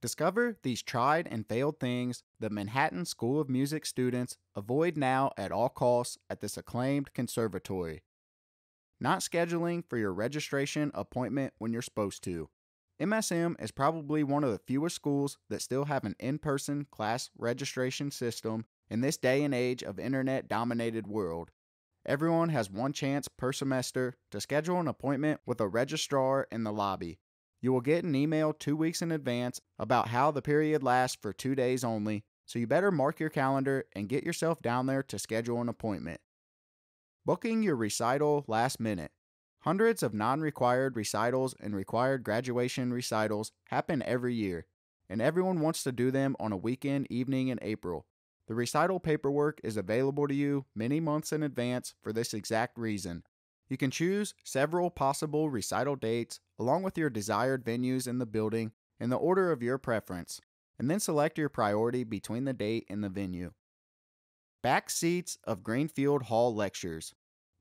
Discover these tried and failed things that Manhattan School of Music students avoid now at all costs at this acclaimed conservatory. Not scheduling for your registration appointment when you're supposed to. MSM is probably one of the fewest schools that still have an in person class registration system in this day and age of internet dominated world. Everyone has one chance per semester to schedule an appointment with a registrar in the lobby. You will get an email two weeks in advance about how the period lasts for two days only, so you better mark your calendar and get yourself down there to schedule an appointment. Booking your recital last minute. Hundreds of non required recitals and required graduation recitals happen every year, and everyone wants to do them on a weekend evening in April. The recital paperwork is available to you many months in advance for this exact reason. You can choose several possible recital dates along with your desired venues in the building in the order of your preference, and then select your priority between the date and the venue. Back seats of Greenfield Hall lectures.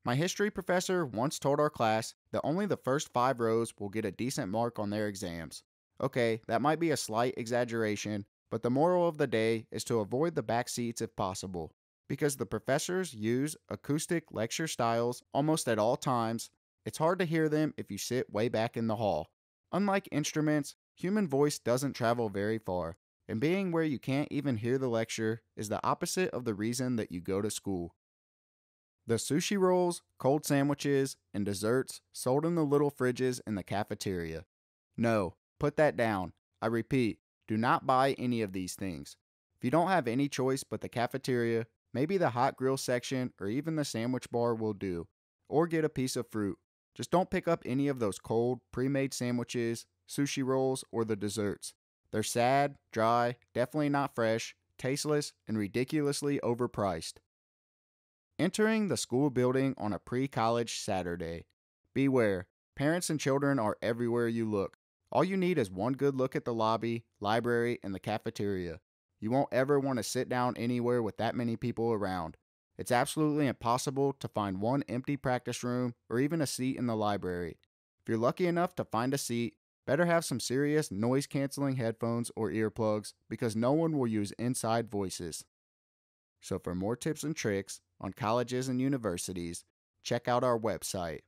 My history professor once told our class that only the first five rows will get a decent mark on their exams. Okay, that might be a slight exaggeration, but the moral of the day is to avoid the back seats if possible because the professors use acoustic lecture styles almost at all times, it's hard to hear them if you sit way back in the hall. Unlike instruments, human voice doesn't travel very far, and being where you can't even hear the lecture is the opposite of the reason that you go to school. The sushi rolls, cold sandwiches, and desserts sold in the little fridges in the cafeteria. No, put that down. I repeat, do not buy any of these things. If you don't have any choice but the cafeteria, Maybe the hot grill section or even the sandwich bar will do, or get a piece of fruit. Just don't pick up any of those cold, pre made sandwiches, sushi rolls, or the desserts. They're sad, dry, definitely not fresh, tasteless, and ridiculously overpriced. Entering the school building on a pre college Saturday. Beware, parents and children are everywhere you look. All you need is one good look at the lobby, library, and the cafeteria. You won't ever want to sit down anywhere with that many people around. It's absolutely impossible to find one empty practice room or even a seat in the library. If you're lucky enough to find a seat, better have some serious noise canceling headphones or earplugs because no one will use inside voices. So, for more tips and tricks on colleges and universities, check out our website